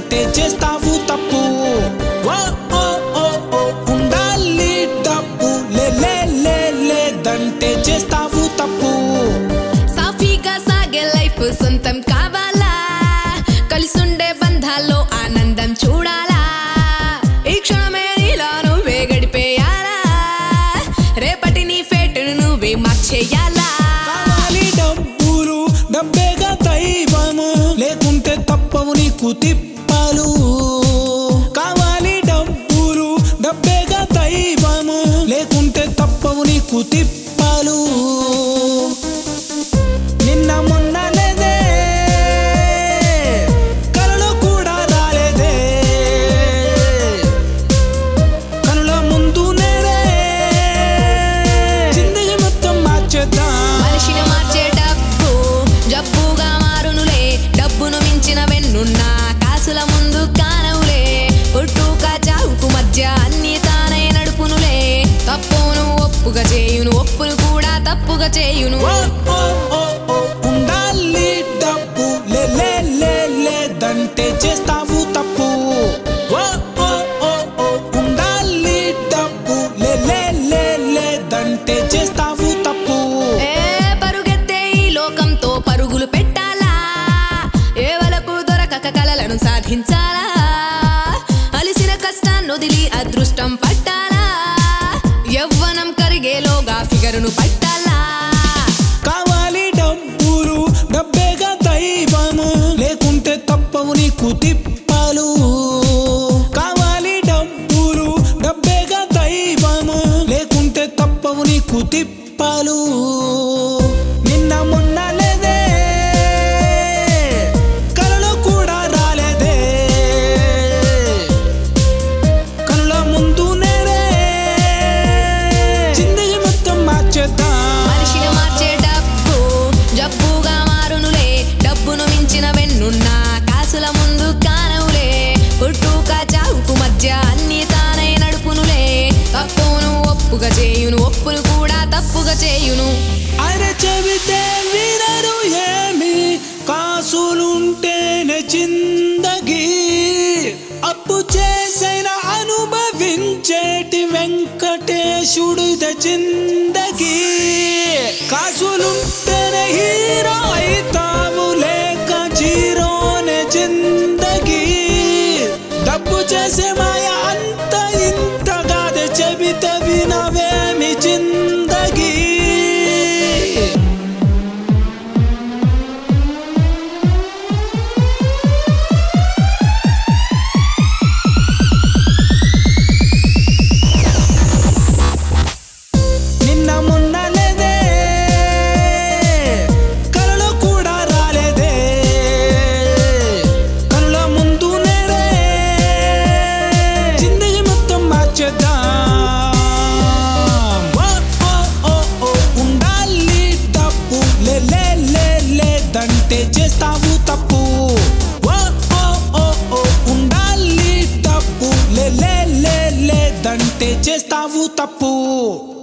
అంటే చేస్తావు తప్పు. ఉండాలి డబ్బు. లేదంటే చేస్తావు తప్పు. సాఫీగా సాగే లైఫ్ సొంతం కావాలా? కలిసుండే బంధాల్లో ఆనందం చూడాలా? ఈ క్షణమే నీలా నువ్వే గడిపేయాలా? రేపటి నీ ఫేటును నువ్వే మార్చేయాలా? డబ్బులు డబ్బేగా దైవము. లేకుంటే తప్పవు నీకు తిప్పు. తిప్పలు కావాలి డబ్బులు డబ్బేగా దైవము. లేకుంటే తప్పవు నీకు తిప్పలు. తప్పును ఒప్పుగా చేయును ఒప్పును కూడా తప్పుగా చేయును. ఉండాలి డబ్బు. లేదంటే చేస్తావు తప్పు. ఉండాలి డబ్బు. లేదంటే చేస్తావు ఏ పరుగెత్తే ఈ లోకంతో పరుగులు పెట్టాలా? ఏ వలకు దొరకక కలలను సాధించాలా? అలిసిన కష్టాన్ని వదిలి అదృష్టం నన్ను పట్టాలా? కావాలి డబ్బులు డబ్బేగా దైవము. లేకుంటే తప్పవు నీకు తిప్పలు. కావాలి డబ్బులు డబ్బేగా దైవము. లేకుంటే తప్పవు నీకు తిప్పలు. తప్పులు కూడా తప్పుగా చేయును. అరే చెబితే వినరు ఏమి? కాసులుంటేనే చిందగి అప్పు చేసిన అనుభవించేటి వెంకటేశుడిద చిందగి కాసులుంటేనే హీరో అయితావు లేక జీరోనే చిందగి. డబ్బు చేసే tapu.